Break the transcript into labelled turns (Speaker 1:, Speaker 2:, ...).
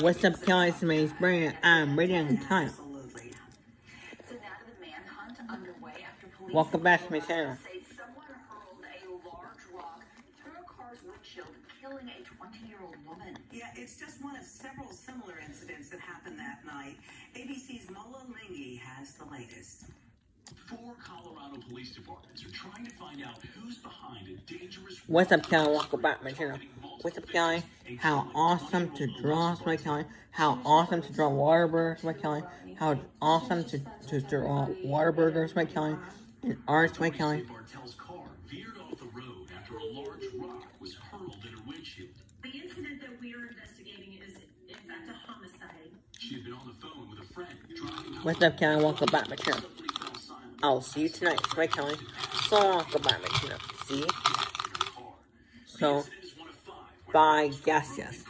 Speaker 1: What's up, Kelly? It's me, Brandon. I'm reading the title.
Speaker 2: Absolutely.
Speaker 3: It's an active manhunt underway after police
Speaker 1: Welcome back to my channel.
Speaker 3: someone hurled a large rock through a car's windshield, killing a 20-year-old woman.
Speaker 2: Yeah, it's just one of several similar incidents that happened that night. ABC's Mola Lenghi has the latest.
Speaker 4: Four Colorado police departments are trying to find out who's behind a dangerous.
Speaker 1: What's up, Kelly? Welcome back to my channel. What's up, Kelly? How awesome to draw, my Kelly. How awesome to draw water birds, my Kelly. How awesome to, to draw Whataburgers, my Kelly. And arts, my Kelly.
Speaker 4: Bartell's car veered off the road after a large rock was hurled in her windshield.
Speaker 5: The incident that we are investigating is, in fact, a homicide.
Speaker 4: She had been on the phone with a friend.
Speaker 1: What's up, Kelly? Welcome back to my channel.
Speaker 4: Suddenly oh, fell silent
Speaker 1: I'll see you tonight, my Kelly. So, welcome back to my channel. See?
Speaker 4: in her car.
Speaker 1: So,
Speaker 4: Incident is one of five where
Speaker 1: bye.
Speaker 4: cars